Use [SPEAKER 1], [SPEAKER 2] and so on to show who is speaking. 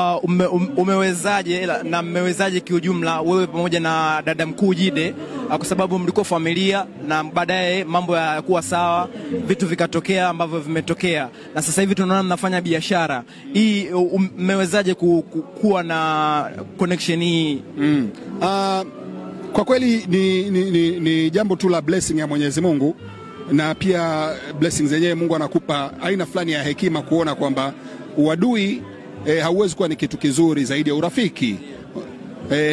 [SPEAKER 1] Uh, ume, um, umewezaje na mmewezaje kiujumla wewe pamoja na dada mkuu Jide uh, kwa sababu mlikuwa familia na baadaye mambo ya kuwa sawa, vitu vikatokea ambavyo vimetokea, na sasa hivi tunaona mnafanya biashara hii. um, Mmewezaje ku, ku, kuwa na connection hii?
[SPEAKER 2] Mm. Uh, kwa kweli ni, ni, ni, ni jambo tu la blessing ya Mwenyezi Mungu na pia blessing zenyewe Mungu anakupa aina fulani ya hekima kuona kwamba uadui eh, hauwezi kuwa ni kitu kizuri zaidi ya urafiki.